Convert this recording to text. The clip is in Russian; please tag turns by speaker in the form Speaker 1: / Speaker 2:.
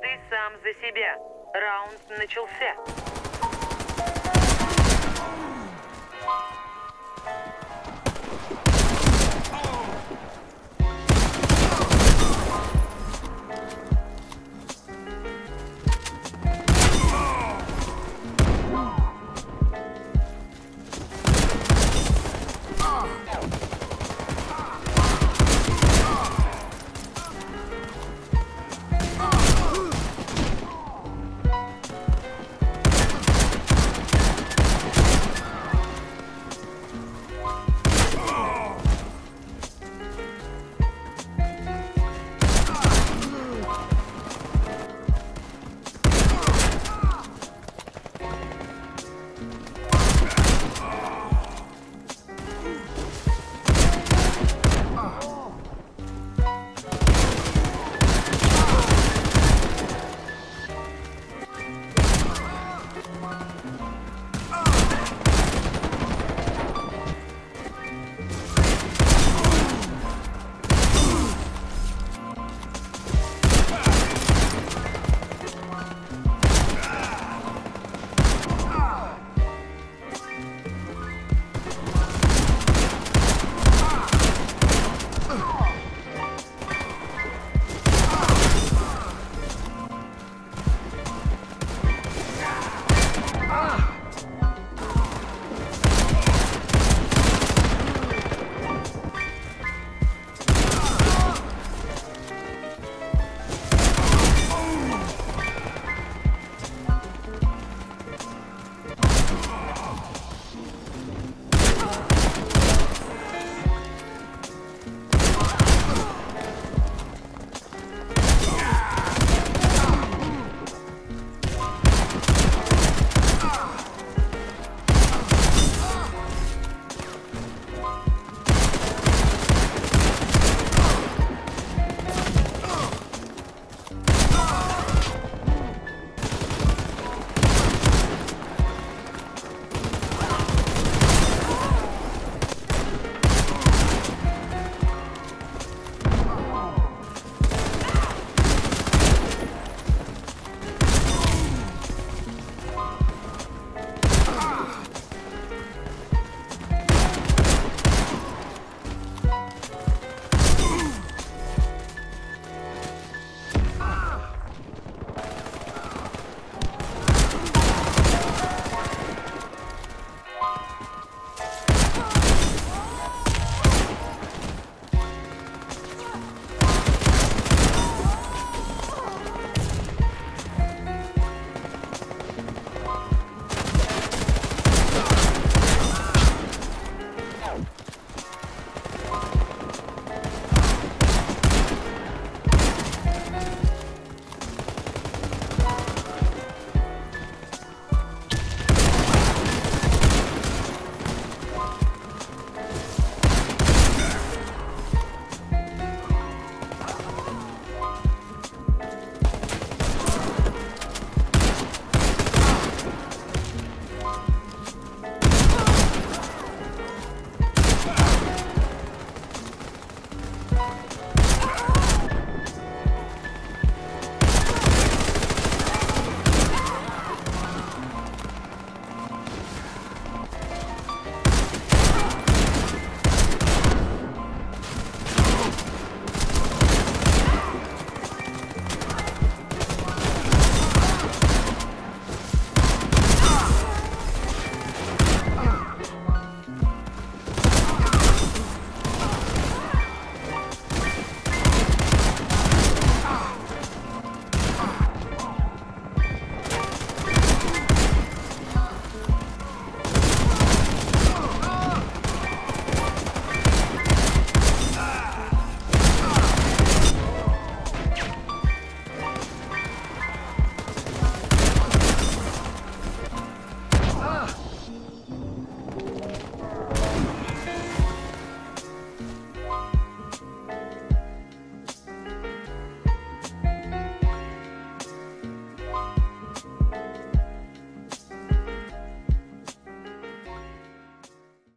Speaker 1: Каждый сам за себя. Раунд начался.